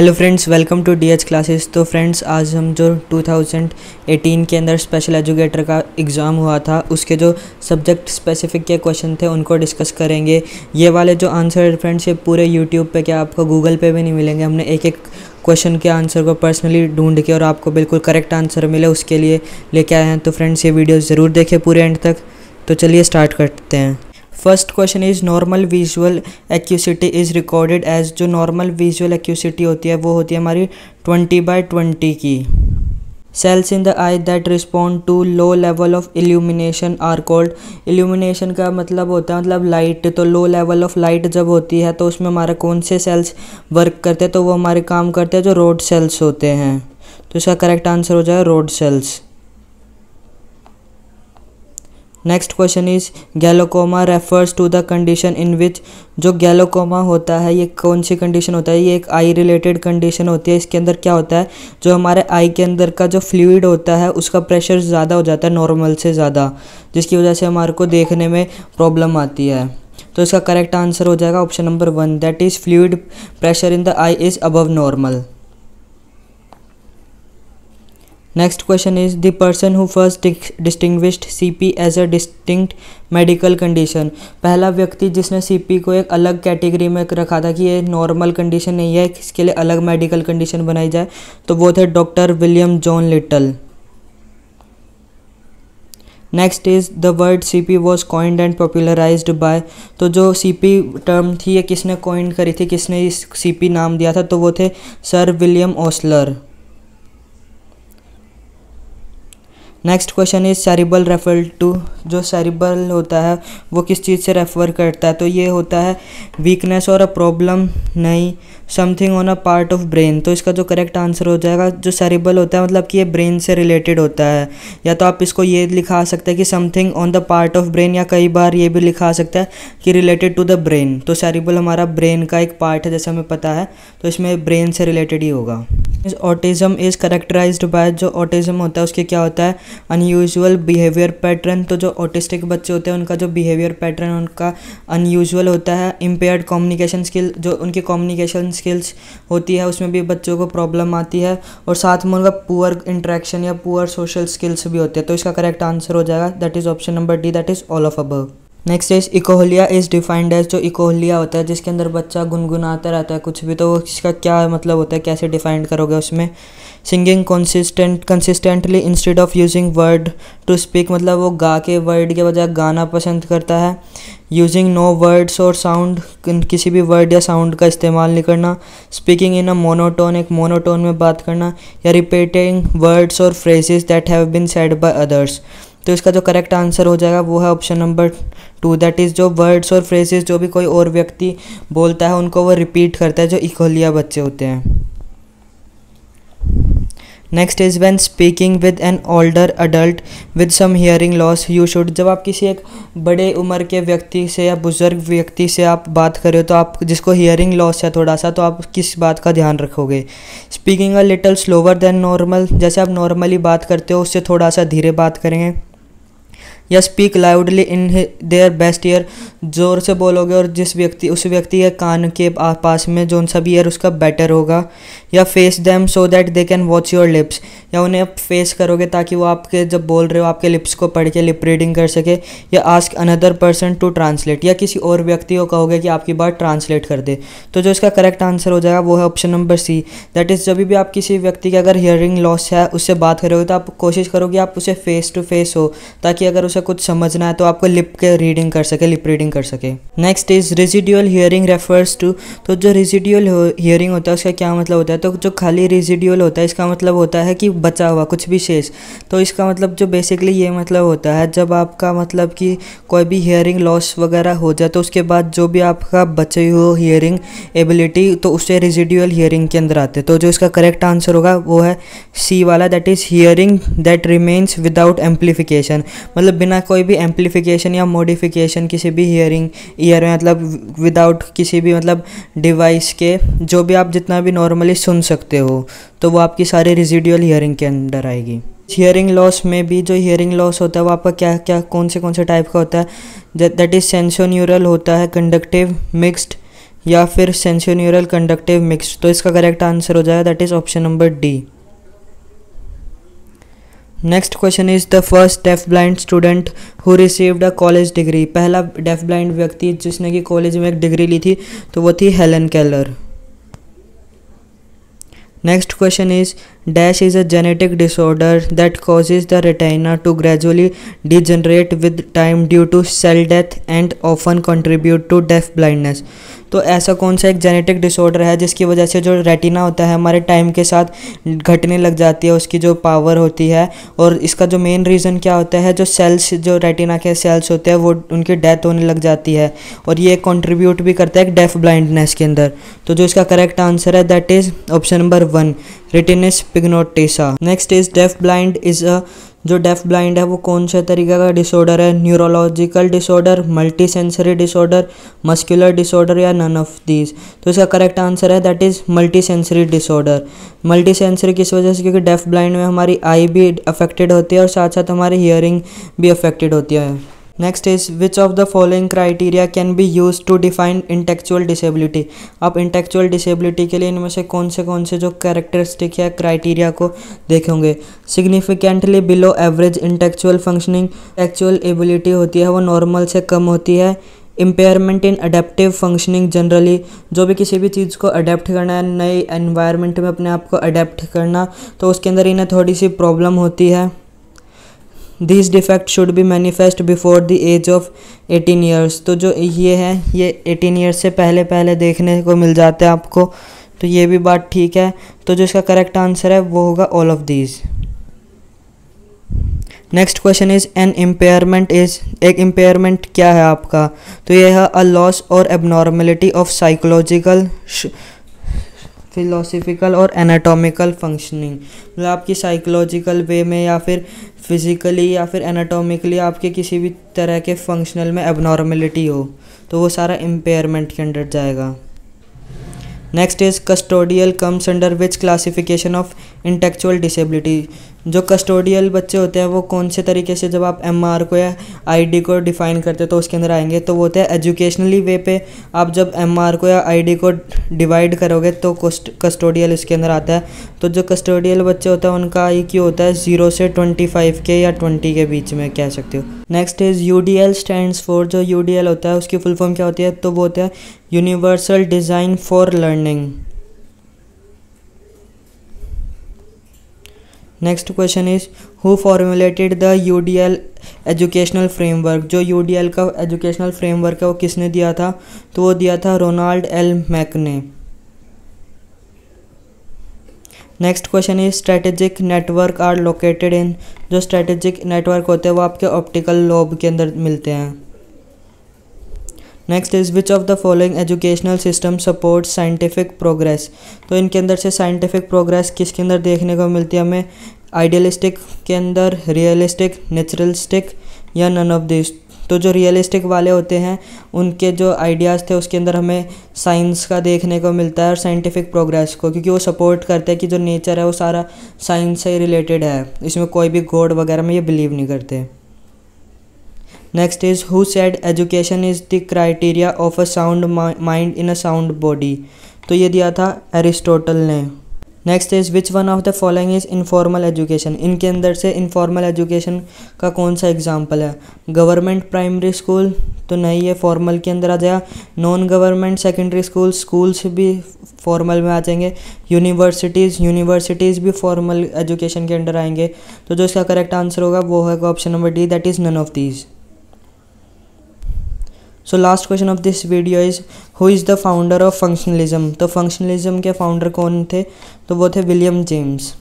Hello friends welcome to DH classes तो friends आज हम जो 2018 के अंदर स्पेशल एजुकेटर का एग्ज़ाम हुआ था, उसके जो सब्जेक्ट स्पेसिफिक के क्वेश्चन थे, उनको डिस्कस करेंगे। ये वाले जो आंसर फ्रेंड्स ये पूरे यूट्यूब पे क्या आपको गूगल पे भी नहीं मिलेंगे। हमने एक एक क्वेश्चन के आंसर को पर्सनली ढूंढ के और आपको बिल्कुल करेक्ट आंसर मिले, उसके लिए लेके आए हैं। तो फ्रेंड्स ये वीडियो ज़रूर देखें पूरे एंड तक। तो चलिए स्टार्ट करते हैं। First question is normal visual acuity is recorded as जो नॉर्मल विजुअल एक्यूसिटी होती है, वो होती है हमारी ट्वेंटी बाई ट्वेंटी की। Cells in the eye that respond to low level of illumination are called illumination का मतलब होता है मतलब लाइट तो लो लेवल ऑफ़ लाइट जब होती है तो उसमें हमारे कौन से सेल्स वर्क करते हैं तो वो हमारे काम करते हैं, जो रोड सेल्स होते हैं। तो इसका करेक्ट आंसर हो जाए rod cells next question is glaucoma refers to the condition in which जो गैलोकोमा होता है, ये कौन सी कंडीशन होता है? ये एक आई रिलेटेड कंडीशन होती है। इसके अंदर क्या होता है? जो हमारे आई के अंदर का जो फ्लूड होता है, उसका प्रेशर ज़्यादा हो जाता है नॉर्मल से ज़्यादा, जिसकी वजह से हमारे को देखने में प्रॉब्लम आती है। तो इसका करेक्ट आंसर हो जाएगा option number one that is fluid pressure in the eye is above normal next question is the person who first distinguished CP as a distinct medical condition पहला व्यक्ति जिसने सीपी को एक अलग कैटेगरी में रखा था कि ये नॉर्मल कंडीशन नहीं है इसके लिए अलग मेडिकल कंडीशन बनाई जाए तो वो थे doctor William John Little next is the word C P was coined and popularised by तो जो सी पी टर्म थी, ये किसने कॉइंड करी थी, किसने इस सी पी नाम दिया था तो वो थे sir William Osler. Next question is cerebral refer to जो सेरिबल होता है, वो किस चीज़ से रेफर करता है? तो ये होता है वीकनेस और अ प्रॉब्लम नहीं। Something on a part of brain तो इसका जो करेक्ट आंसर हो जाएगा, जो सेरिबल होता है मतलब कि ये ब्रेन से रिलेटेड होता है। या तो आप इसको ये लिखा सकते हैं कि something on the part of brain या कई बार ये भी लिखा सकता है कि रिलेटेड टू द ब्रेन तो सेरिबल हमारा ब्रेन का एक पार्ट है, जैसे हमें पता है तो इसमें ब्रेन से रिलेटेड ही होगा। ऑटिज़म इज़ करेक्टराइज बाय जो ऑटिज़म होता है, उसके क्या होता है? अनयूजुअल बिहेवियर पैटर्न तो जो ऑटिस्टिक बच्चे होते हैं, उनका जो बिहेवियर पैटर्न उनका अनयूजुअल होता है। इम्पेयर्ड कम्युनिकेशन स्किल जो उनकी कम्युनिकेशन स्किल्स होती है, उसमें भी बच्चों को प्रॉब्लम आती है और साथ में उनका पुअर इंट्रैक्शन या पुअर सोशल स्किल्स भी होते हैं। तो इसका करेक्ट आंसर हो जाएगा that is option number D that is all of above next is echolalia is defined as जो इकोहलिया होता है, जिसके अंदर बच्चा गुनगुनाता रहता है कुछ भी तो इसका क्या मतलब होता है, कैसे डिफाइंड करोगे उसमें? Singing consistent consistently instead of using word to speak मतलब वो गा के वर्ड के बजाय गाना पसंद करता है। यूजिंग नो वर्ड्स और साउंड किसी भी वर्ड या साउंड का इस्तेमाल नहीं करना। स्पीकिंग इन अ मोनोटोन एक मोनोटोन में बात करना। या रिपीटिंग वर्ड्स और phrases that have been said by others तो इसका जो करेक्ट आंसर हो जाएगा वो है option number two that is जो वर्ड्स और फ्रेजेस जो भी कोई और व्यक्ति बोलता है, उनको वो रिपीट करता है जो इकोलिया बच्चे होते हैं। Next is when speaking with an older adult with some hearing loss you should जब आप किसी एक बड़े उम्र के व्यक्ति से या बुज़ुर्ग व्यक्ति से आप बात करें तो आप जिसको हियरिंग लॉस है थोड़ा सा तो आप किस बात का ध्यान रखोगे? Speaking a little slower than normal जैसे आप नॉर्मली बात करते हो, उससे थोड़ा सा धीरे बात करेंगे। या speak loudly in their best ear ज़ोर से बोलोगे और जिस व्यक्ति, उस व्यक्ति के कान के पास में जो सा भी ईयर उसका बेटर होगा। या face them so that they can watch your lips या उन्हें आप फेस करोगे ताकि वो आपके जब बोल रहे हो, आपके लिप्स को पढ़ के लिप रीडिंग कर सके। या ask another person to translate या किसी और व्यक्ति को कहोगे कि आपकी बात ट्रांसलेट कर दे। तो जो इसका करेक्ट आंसर हो जाएगा, वो है option number C that is जब भी आप किसी व्यक्ति के अगर हियरिंग लॉस है, उससे बात करोगे तो आप कोशिश करोगे आप उसे फेस टू फेस हो, ताकि अगर उसे कुछ समझना है तो आपको लिप के रीडिंग कर सके लिप रीडिंग कर सके। Next is residual hearing refers to तो जो रेजिडियल हियरिंग होता है, उसका क्या मतलब होता है? तो जो खाली रेजिडियल होता है, इसका मतलब होता है कि बचा हुआ, कुछ भी शेष। तो इसका मतलब जो बेसिकली ये मतलब होता है, जब आपका मतलब कि कोई भी हियरिंग लॉस वगैरह हो जाए तो उसके बाद जो भी आपका बचे हुए हियरिंग एबिलिटी तो उससे रेजिडियल हियरिंग के अंदर आते तो जो इसका करेक्ट आंसर होगा, वो है सी वाला that is hearing that remains without amplification मतलब बिना कोई भी एम्पलीफिकेशन या मॉडिफिकेशन किसी भी हियरिंग ईयर में मतलब विदाउट किसी भी मतलब डिवाइस के जो भी आप जितना भी नॉर्मली सुन सकते हो तो वो आपकी सारी रिजिडियल हियरिंग के अंदर आएगी। हियरिंग लॉस में भी जो हियरिंग लॉस होता है, वो आपका क्या क्या, कौन से कौन से टाइप का होता है? दैट इज़ सेंसोन्यूरल होता है कंडक्टिव मिक्स्ड या फिर सेंसोन्यूरल कंडक्टिव मिक्स तो इसका करेक्ट आंसर हो जाएगा that is option number D next question is the first deaf blind student who received a college degree पहला डेफ ब्लाइंड व्यक्ति जिसने कि कॉलेज में एक डिग्री ली थी तो वो थी Helen Keller next question is dash is a genetic disorder that causes the retina to gradually degenerate with time due to cell death and often contribute to deaf blindness तो ऐसा कौन सा एक जेनेटिक डिसऑर्डर है जिसकी वजह से जो रेटिना होता है, हमारे टाइम के साथ घटने लग जाती है, उसकी जो पावर होती है और इसका जो मेन रीज़न क्या होता है, जो सेल्स जो रेटिना के सेल्स होते हैं, वो उनकी डेथ होने लग जाती है और ये कंट्रीब्यूट भी करता है डेफ ब्लाइंडनेस के अंदर। तो जो इसका करेक्ट आंसर है that is option number one retinitis pigmentosa next is deaf blind is a जो डेफ ब्लाइंड है वो कौन से तरीके का डिसऑर्डर है? Neurological disorder multi sensory disorder muscular disorder या नन ऑफ़ दीज तो इसका करेक्ट आंसर है that is multi sensory disorder multi sensory किस वजह से? क्योंकि डेफ ब्लाइंड में हमारी आई भी अफेक्टेड होती है और साथ साथ हमारी हियरिंग भी अफेक्टेड होती है। Next is which of the following criteria can be use to define intellectual disability आप इंटेक्चुअल डिसेबिलिटी के लिए इनमें से कौन से कौन से जो कैरेक्टरिस्टिक या क्राइटेरिया को देखेंगे? Significantly below average intellectual functioning actual ability होती है, वो नॉर्मल से कम होती है। Impairment in adaptive functioning generally जो भी किसी भी चीज़ को अडेप्ट करना है, नए एनवायरनमेंट में अपने आप को अडेप्ट करना तो उसके अंदर इन्हें थोड़ी सी प्रॉब्लम होती है। This defect should be manifest before the age of 18 years तो जो ये है, ये 18 ईयर्स से पहले पहले देखने को मिल जाते हैं आपको। तो ये भी बात ठीक है। तो जो इसका करेक्ट आंसर है, वो होगा all of these next question is an impairment is एक इम्पेयरमेंट क्या है आपका? तो यह है अ लॉस और एबनॉर्मेलिटी ऑफ़ साइकोलॉजिकल फिलोसफिकल और एनाटॉमिकल फंक्शनिंग मतलब आपकी साइकोलॉजिकल वे में या फिर फिज़िकली या फिर एनाटॉमिकली आपके किसी भी तरह के फंक्शनल में एबनॉर्मेलिटी हो तो वो सारा इम्पेयरमेंट के अंडर जाएगा। Next is custodial comes under which classification of intellectual disability जो कस्टोडियल बच्चे होते हैं, वो कौन से तरीके से जब आप एमआर को या आईडी को डिफ़ाइन करते हो तो उसके अंदर आएँगे तो वो होते हैं एजुकेशनली वे पे। आप जब एमआर को या आईडी को डिवाइड करोगे तो कस्टोडियल इसके अंदर आता है। तो जो कस्टोडियल बच्चे होते हैं, उनका आई क्यू होता है? ज़ीरो से ट्वेंटी फाइव के या ट्वेंटी के बीच में, कह सकते हो। Next is U D L stand for जो यू डी एल होता है, उसकी फुल फॉर्म क्या होती है? तो वो होता है universal design for learning next question is who formulated the U D L educational framework जो यू डी एल का एजुकेशनल फ्रेमवर्क है, वो किसने दिया था? तो वो दिया था रोनाल्ड एल मैक ने। Next question is strategic network are located in जो स्ट्रेटेजिक नेटवर्क होते हैं, वो आपके ऑप्टिकल लोब के अंदर मिलते हैं। Next is which of the following educational system support scientific progress तो इनके अंदर से साइंटिफिक प्रोग्रेस किसके अंदर देखने को मिलती है हमें? आइडियलिस्टिक के अंदर रियलिस्टिक नेचुरलिस्टिक या नन ऑफ़ दिस तो जो रियलिस्टिक वाले होते हैं, उनके जो आइडियाज़ थे, उसके अंदर हमें साइंस का देखने को मिलता है और साइंटिफिक प्रोग्रेस को, क्योंकि वो सपोर्ट करते हैं कि जो नेचर है, वो सारा साइंस से रिलेटेड है। इसमें कोई भी गॉड वगैरह में ये बिलीव नहीं करते। Next is who said education is the criteria of a sound mind in a sound body तो ये दिया था एरिस्टोटल ने। Next is which one of the following is informal education इनके अंदर से इनफॉर्मल एजुकेशन का कौन सा एग्ज़ाम्पल है? गवर्नमेंट प्राइमरी स्कूल तो नहीं है फॉर्मल के अंदर आ जाएगा। Non government secondary school schools भी फॉर्मल में आ जाएँगे। यूनिवर्सिटीज़ यूनिवर्सिटीज़ भी फॉर्मल एजुकेशन के अंडर आएँगे। तो जो इसका करेक्ट आंसर होगा, वो होगा option number D that is none of these so last question of this video is who is the founder of functionalism तो फंक्शनलिज्म के फाउंडर कौन थे? तो वो थे विलियम जेम्स